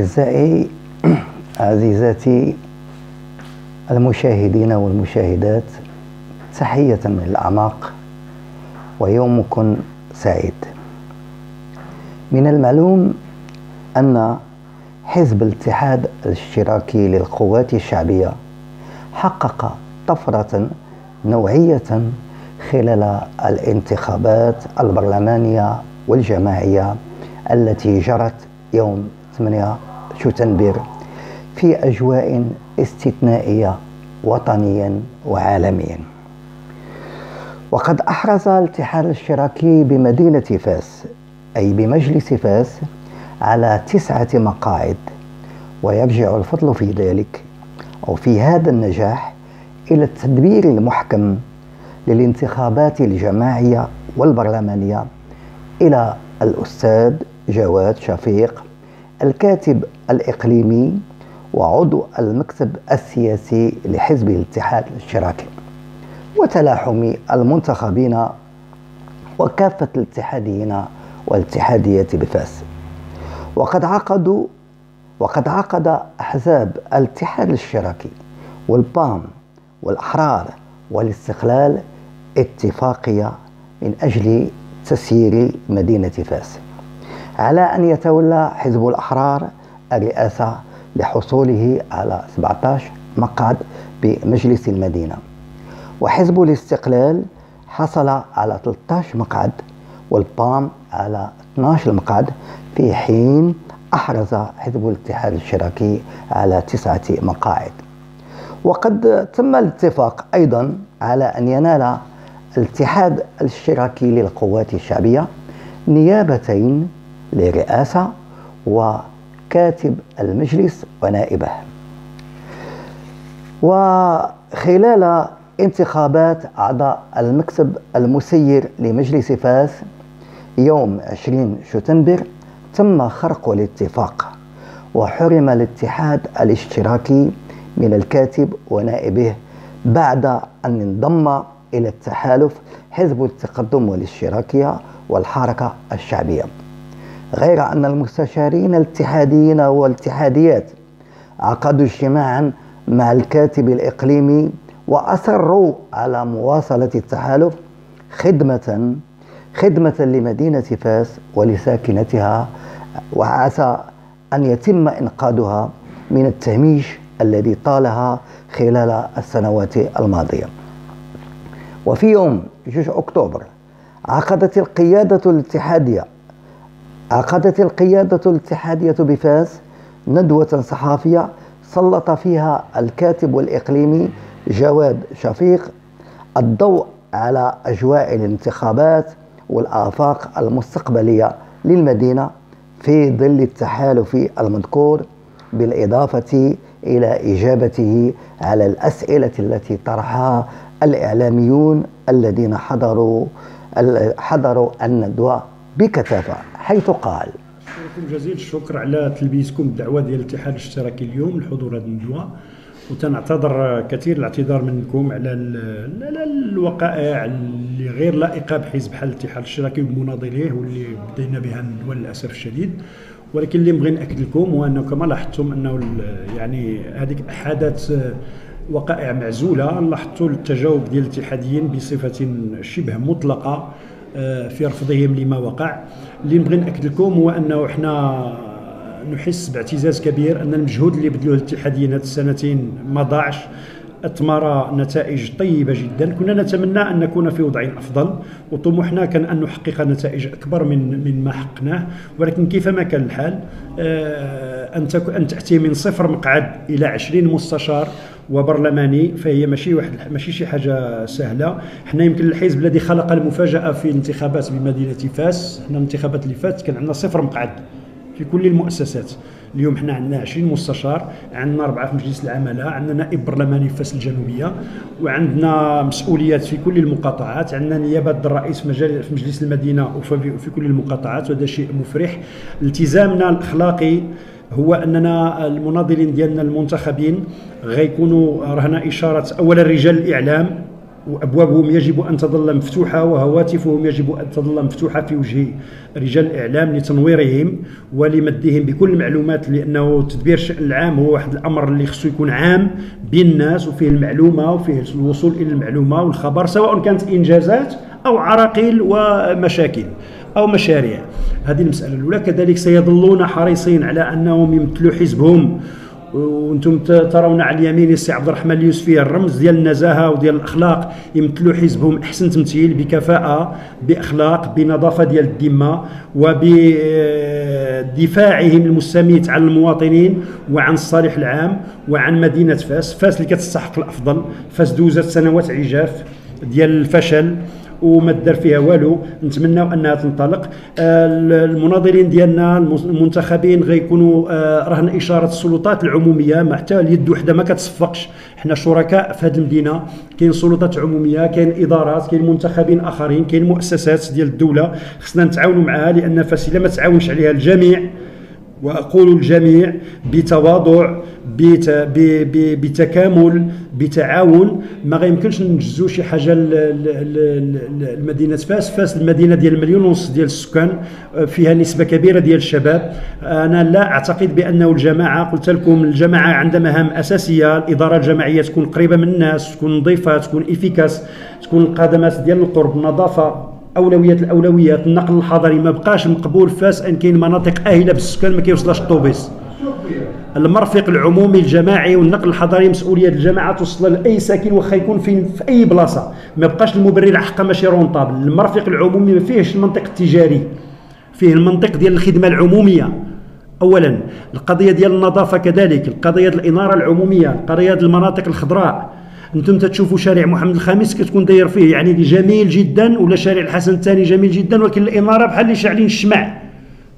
أعزائي عزيزاتي المشاهدين والمشاهدات تحية من الأعماق ويومكم سعيد. من المعلوم أن حزب الاتحاد الاشتراكي للقوات الشعبية حقق طفرة نوعية خلال الانتخابات البرلمانية والجماعية التي جرت يوم 8 شتنبر في أجواء استثنائية وطنيا وعالميا. وقد أحرز الاتحاد الاشتراكي بمدينة فاس أي بمجلس فاس على تسعة مقاعد ويرجع الفضل في ذلك أو في هذا النجاح إلى التدبير المحكم للانتخابات الجماعية والبرلمانية إلى الأستاذ جواد شفيق الكاتب الإقليمي وعضو المكتب السياسي لحزب الاتحاد الاشتراكي وتلاحم المنتخبين وكافة الاتحاديين والاتحاديات بفاس. وقد عقدوا وقد عقد أحزاب الاتحاد الاشتراكي والبام والأحرار والاستقلال اتفاقية من أجل تسيير مدينة فاس. على أن يتولى حزب الأحرار الرئاسة لحصوله على 17 مقعد بمجلس المدينة. وحزب الاستقلال حصل على 13 مقعد والبام على 12 مقعد في حين أحرز حزب الاتحاد الاشتراكي على تسعة مقاعد. وقد تم الاتفاق أيضا على أن ينال الاتحاد الاشتراكي للقوات الشعبية نيابتين للرئاسة وكاتب المجلس ونائبه. وخلال انتخابات أعضاء المكتب المسير لمجلس فاس يوم 20 شتنبر تم خرق الاتفاق وحرم الاتحاد الاشتراكي من الكاتب ونائبه بعد أن انضم إلى التحالف حزب التقدم والاشتراكية والحركة الشعبية. غير أن المستشارين الاتحاديين والاتحاديات عقدوا اجتماعا مع الكاتب الإقليمي وأصروا على مواصلة التحالف خدمة خدمة لمدينة فاس ولساكنتها وعسى أن يتم إنقاذها من التهميش الذي طالها خلال السنوات الماضية. وفي يوم 6 أكتوبر عقدت القيادة الاتحادية عقدت القيادة الاتحادية بفاس ندوة صحافية سلط فيها الكاتب الإقليمي جواد شفيق الضوء على أجواء الانتخابات والآفاق المستقبلية للمدينة في ظل التحالف المذكور بالإضافة إلى إجابته على الأسئلة التي طرحها الإعلاميون الذين حضروا حضروا الندوة. بكثافة حيث قال شكرا جزيل الشكر على تلبيسكم الدعوة ديال الاتحاد الاشتراكي اليوم لحضور هذه الندوة وتنعتذر كثير الاعتذار منكم على الوقائع اللي غير لائقة بحزب بحال الاتحاد الاشتراكي ومناضليه واللي بدينا بها الندوه للاسف الشديد. ولكن اللي نبغي نأكد لكم هو أنه كما لاحظتم أنه يعني هذيك حدث وقائع معزولة لاحظتوا التجاوب ديال الاتحاديين بصفة شبه مطلقة. آه، في رفضهم لما وقع. اللي نبغي ناكد لكم هو أنه إحنا نحس باعتزاز كبير أن المجهود اللي بذلوه الاتحاديين هذه السنتين ما ضاعش. اثمر نتائج طيبة جدا. كنا نتمنى أن نكون في وضع أفضل وطموحنا كان أن نحقق نتائج أكبر من من ما حققناه ولكن كيفما كان الحال آه، أن أن تأتي من صفر مقعد إلى 20 مستشار وبرلماني فهي ماشي واحد ماشي شي حاجة سهلة. حنا يمكن الحزب الذي خلق المفاجأة في الانتخابات بمدينة فاس حنا الانتخابات اللي فاتت كان عندنا صفر مقعد في كل المؤسسات. اليوم حنا عندنا 20 مستشار عندنا اربعه في مجلس العمالة عندنا نائب برلماني في فاس الجنوبية وعندنا مسؤوليات في كل المقاطعات عندنا نيابة الرئيس في مجلس المدينة وفي كل المقاطعات وهذا شيء مفرح. التزامنا الأخلاقي هو أننا المناضلين ديالنا المنتخبين غيكونوا رهنا إشارة أولا رجال الإعلام وأبوابهم يجب أن تظل مفتوحة وهواتفهم يجب أن تظل مفتوحة في وجه رجال الإعلام لتنويرهم ولمدهم بكل المعلومات لأنه تدبير الشان العام هو واحد الأمر اللي خصو يكون عام بين الناس وفيه المعلومة وفيه الوصول إلى المعلومة والخبر سواء كانت إنجازات أو عراقيل ومشاكل أو مشاريع. هذه المسألة الأولى. كذلك سيظلون حريصين على أنهم يمثلوا حزبهم. وأنتم ترون على اليمين السي عبد الرحمن اليوسفي الرمز ديال النزاهة وديال الأخلاق يمثلوا حزبهم. أحسن تمثيل بكفاءة بأخلاق بنظافة ديال الذمه وبدفاعهم المستميت عن المواطنين وعن الصالح العام وعن مدينة فاس. فاس اللي كتستحق الأفضل. فاس دوزت سنوات عجاف ديال الفشل. وما دار فيها والو. نتمناو أنها تنطلق. آه، المناضلين ديالنا المنتخبين غيكونوا آه، رهن إشارة السلطات العمومية. ما حتى اليد وحدة ما كتصفقش. حنا شركاء في هذه المدينة. كاين سلطات عمومية كاين إدارات كاين منتخبين آخرين كاين مؤسسات ديال الدولة. خصنا نتعاونوا معها لأن فاس ما تعاونش عليها الجميع. وأقول الجميع بتواضع بتكامل بتعاون. ما غيمكنش ننجزو شي حاجة لمدينة فاس. فاس المدينة ديال المليون ونص ديال السكان فيها نسبة كبيرة ديال الشباب. أنا لا أعتقد بانه الجماعة قلت لكم الجماعة عندها مهام أساسية الإدارة الجماعية تكون قريبة من الناس تكون نظيفة تكون efficace تكون الخدمات ديال القرب النظافه أولويات الاولويات النقل الحضري. ما بقاش مقبول فاس إن كاين مناطق آهلة بالسكان ما كيوصلهاش الطوبيس المرفق العمومي الجماعي والنقل الحضري مسؤولية الجماعة توصل لأي ساكن واخا يكون في أي بلاصة. ما بقاش المبرر حقا ماشي rentable. المرفق العمومي ما فيهش المنطق التجاري. فيه المنطق ديال الخدمة العمومية. اولا القضية ديال النظافة كذلك. القضية ديال الإنارة العمومية. القضية ديال المناطق الخضراء. أنتم تشوفوا شارع محمد الخامس كتكون داير فيه يعني جميل جدا ولا شارع الحسن الثاني جميل جدا ولكن الإنارة بحال اللي شاعلين الشمع.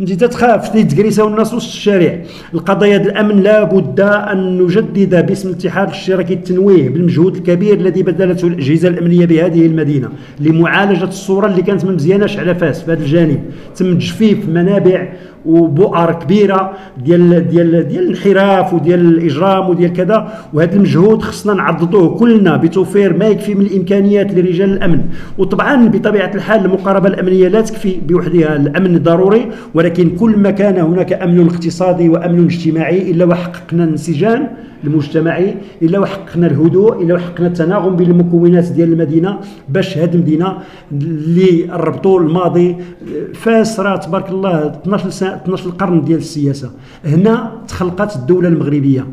انت تتخاف تجريسه الناس وسط الشارع. القضايا الأمن لا بد أن نجدد باسم الاتحاد الاشتراكي التنويه بالمجهود الكبير الذي بذلته الأجهزة الأمنية بهذه المدينة لمعالجة الصورة اللي كانت ما مزياناش على فاس. في هذا الجانب تم تجفيف منابع وبؤر كبيرة ديال ديال ديال الانحراف وديال الإجرام وديال كذا. وهذا المجهود خصنا نعضدوه كلنا بتوفير ما يكفي من الإمكانيات لرجال الأمن. وطبعا بطبيعة الحال المقاربة الأمنية لا تكفي بوحدها. الأمن ضروري ولكن كل ما كان هناك أمن اقتصادي وأمن اجتماعي إلا وحققنا الانسجام المجتمعي إلا وحققنا الهدوء إلا وحققنا التناغم بين المكونات ديال المدينة باش هذه المدينة اللي ربطوا الماضي فاس راه تبارك الله 12 سنه 12 القرن ديال السياسة. هنا تخلقت الدولة المغربية.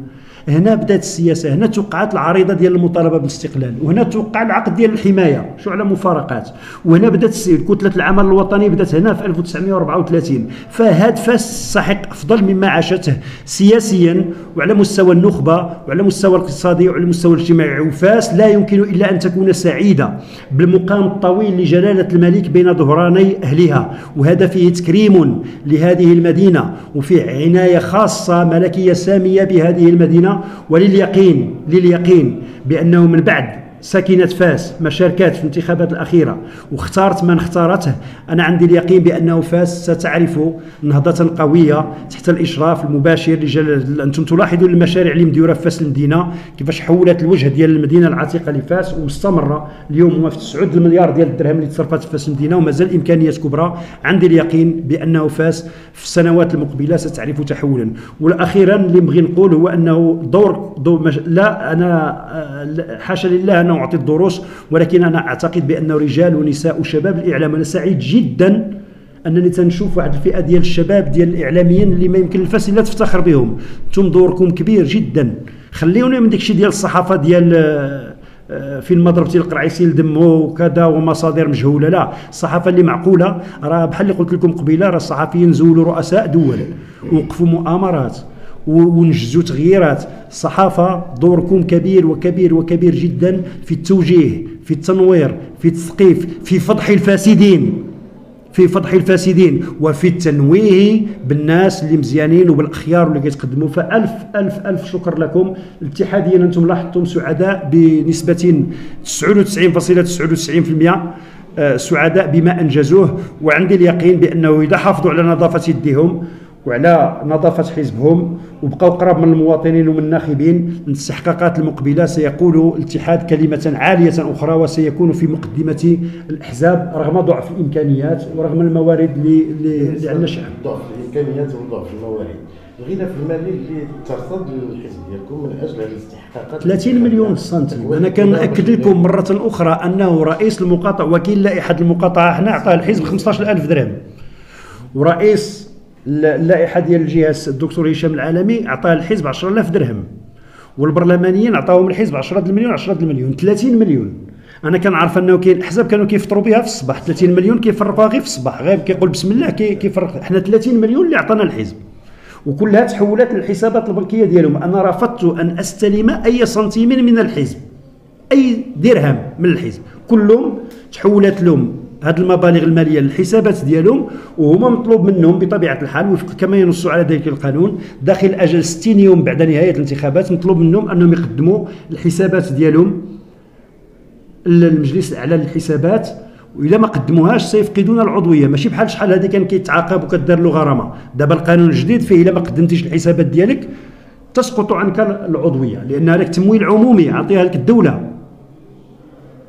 هنا بدات السياسة هنا توقعت العريضه ديال المطالبه بالاستقلال وهنا توقع العقد ديال الحمايه شو على مفارقات. وهنا بدات كتله العمل الوطني بدات هنا في 1934 فهاد فاس سحق أفضل مما عاشته سياسيا وعلى مستوى النخبة وعلى مستوى الاقتصادي وعلى مستوى الاجتماعي. وفاس لا يمكن إلا أن تكون سعيدة بالمقام الطويل لجلالة الملك بين ظهراني أهلها. وهذا فيه تكريم لهذه المدينة وفيه عناية خاصة ملكية سامية بهذه المدينة. ولليقين لليقين بأنه من بعد. ساكنة فاس ما شاركت في الانتخابات الأخيرة. واختارت من اختارته. أنا عندي اليقين بأنه فاس ستعرف نهضة قوية تحت الإشراف المباشر لجل أنتم تلاحظوا المشاريع اللي مديورة في فاس المدينة كيفاش حولت الوجه ديال المدينة العتيقة لفاس ومستمرة. اليوم هما في 9 المليار ديال الدرهم اللي تصرفت في فاس المدينة ومازال إمكانيات كبرى. عندي اليقين بأنه فاس في السنوات المقبلة ستعرف تحولا. والأخيرا اللي نبغي نقول هو أنه دور, دور. لا أنا آه، حاشا لله أنا أعطي الدروس ولكن أنا أعتقد بأن رجال ونساء وشباب الإعلام أنا سعيد جدا أنني تنشوف واحد الفئة ديال الشباب ديال الإعلاميين اللي ما يمكن الفاس الا تفتخر بهم. أنتم دوركم كبير جدا. خليونا من داكشي ديال الصحافة ديال آه، فين ما ضربتي القرع يسيل دمه وكذا ومصادر مجهولة. لا الصحافة اللي معقولة راه بحال اللي قلت لكم قبيلة راه الصحفيين زولوا رؤساء دول وقفوا مؤامرات. ونجزوا تغييرات. الصحافة دوركم كبير وكبير وكبير جدا في التوجيه في التنوير في التثقيف في فضح الفاسدين في فضح الفاسدين وفي التنويه بالناس اللي مزيانين وبالأخيار اللي كيتقدموا. فألف ألف ألف شكر لكم. الاتحاديا أنتم لاحظتم سعداء بنسبة 99.99% آه، سعداء بما أنجزوه. وعندي اليقين بأنه إذا حافظوا على نظافة يديهم وعلى نظافة حزبهم وبقوا قراب من المواطنين ومن الناخبين. الاستحقاقات المقبلة سيقول الاتحاد كلمة عالية أخرى وسيكون في مقدمة الأحزاب رغم ضعف الإمكانيات ورغم الموارد اللي عندنا الشعب ضعف الإمكانيات وضعف الموارد. الغلاف المالي اللي ترصد للحزب ديالكم من أجل الاستحقاقات. 30 مليون سنتيم. أنا كنأكد لكم مرة أخرى أنه رئيس المقاطعه وكيل لائحة المقاطعة حنا عطاه الحزب 15000 درهم. ورئيس اللائحه ديال الجهه الدكتور هشام العالمي عطاه الحزب 10000 درهم. والبرلمانيين عطاوهم الحزب 10 المليون 10 المليون 30 مليون. أنا كنعرف أنه كاين الاحزاب كانوا كيفطروا بها في الصباح 30 مليون كيفرقوها غير في الصباح. غير كيقول بسم الله كيفرق. حنا 30 مليون اللي عطانا الحزب. وكلها تحولات للحسابات البنكيه ديالهم. أنا رفضت أن أستلم أي سنتيم من الحزب أي درهم من الحزب. كلهم تحولات لهم. هذه المبالغ المالية للحسابات ديالهم وهما مطلوب منهم بطبيعة الحال وفق كما ينص على ذلك القانون داخل أجل 60 يوم بعد نهاية الانتخابات مطلوب منهم أنهم يقدموا الحسابات ديالهم للمجلس الأعلى للحسابات. واذا ما قدموهاش سيفقدون العضوية. ماشي بحال شحال هذه كان كيتعاقب وكدار له غرامه دابا القانون الجديد فيه إلا ما قدمتيش الحسابات ديالك تسقط عنك العضوية لأن هذاك تمويل عمومي عطيها لك الدولة.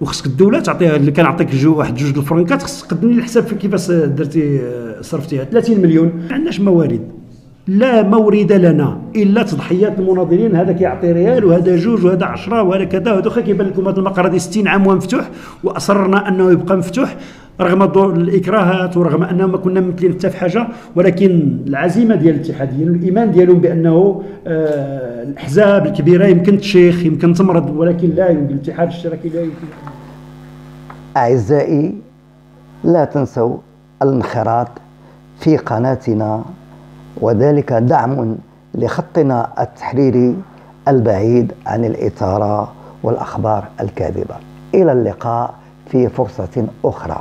وخصك الدولة تعطيها اللي كنعطيك جو واحد جوج الفرنكات خصك تقدم لي الحساب في كيفاش درتي صرفتيها 30 مليون. ما عندناش موارد. لا مورد لنا إلا تضحيات المناضلين. هذا كيعطي ريال وهذا جوج وهذا 10 وهذا كذا. وهذا كيبان لكم هذا المقر هذه 60 عام مفتوح وأصررنا أنه يبقى مفتوح. رغم الإكراهات ورغم أننا ما كنا ممثلين حتى في حاجة ولكن العزيمة ديال الاتحاديين والايمان ديالهم بأنه آه الأحزاب الكبيرة يمكن تشيخ يمكن تمرض ولكن لا يمكن الاتحاد الاشتراكي لا يمكن. أعزائي لا تنسوا الانخراط في قناتنا وذلك دعم لخطنا التحريري البعيد عن الإثارة والأخبار الكاذبة. إلى اللقاء في فرصة أخرى.